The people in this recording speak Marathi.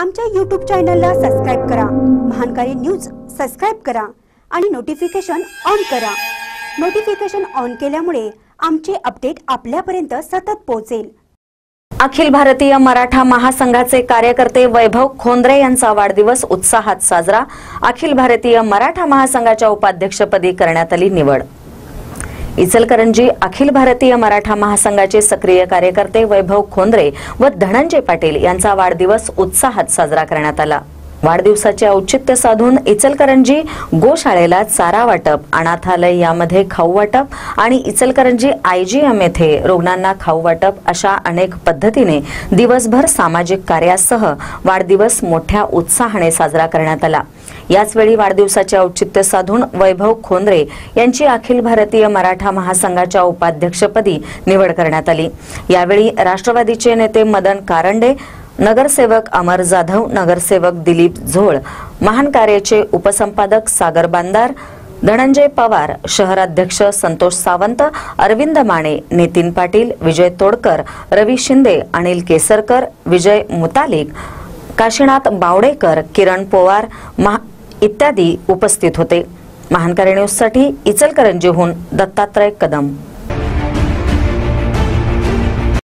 आमच्या यूट्यूब चॅनलला सबस्क्राईब करा. महानकारी न्यूज सबस्क्राईब करा आणि नोटिफिकेशन ऑन करा. नोटिफिकेशन ऑन केल्यामुळे आमचे अपडेट आपल्यापर्यंत सतत पोहोचेल. अखिल भारतीय मराठा महासंघाचे कार्यकर्ते वैभव खोंद्रे यांचा वाढदिवस उत्साहात साजरा. अखिल भारतीय मराठा महासंघाच्या उपाध्यक्षपदी करण्यात आली निवड. इचलकरंजी अखिल भारतीय मराठा महासंघाचे सक्रिय कार्यकर्ते वैभव खोंद्रे व धनंजय पाटील यांचा वाढदिवस उत्साहात साजरा करण्यात आला. वाढदिवसाचे औचित्य साधून इचलकरंजी गोशाळेला चारा वाटप अनाथालय यामध्ये खाऊ वाटप आणि इचलकरंजी आयजीएम येथे रुग्णांना खाऊ वाटप अशा अनेक पद्धतीने दिवसभर सामाजिक कार्यासह वाढदिवस मोठ्या उत्साहाने साजरा करण्यात आला. याचवेळी वाढदिवसाचे औचित्य साधून वैभव खोंद्रे यांची अखिल भारतीय मराठा महासंघाच्या उपाध्यक्षपदी निवड करण्यात आली. यावेळी राष्ट्रवादीचे नेते मदन कारंडे नगरसेवक अमर जाधव नगरसेवक दिलीप झोळ महान कार्याचे उपसंपादक सागर बांदार धनंजय पवार शहराध्यक्ष संतोष सावंत अरविंद माने नितीन पाटील विजय तोडकर रवी शिंदे अनिल केसरकर विजय मुतालिक काशीनाथ बावडेकर किरण पोवार महा- इत्यादी उपस्थित होते. महानकारी न्यूजसाठी इचलकरंजीहून दत्तात्रय कदम.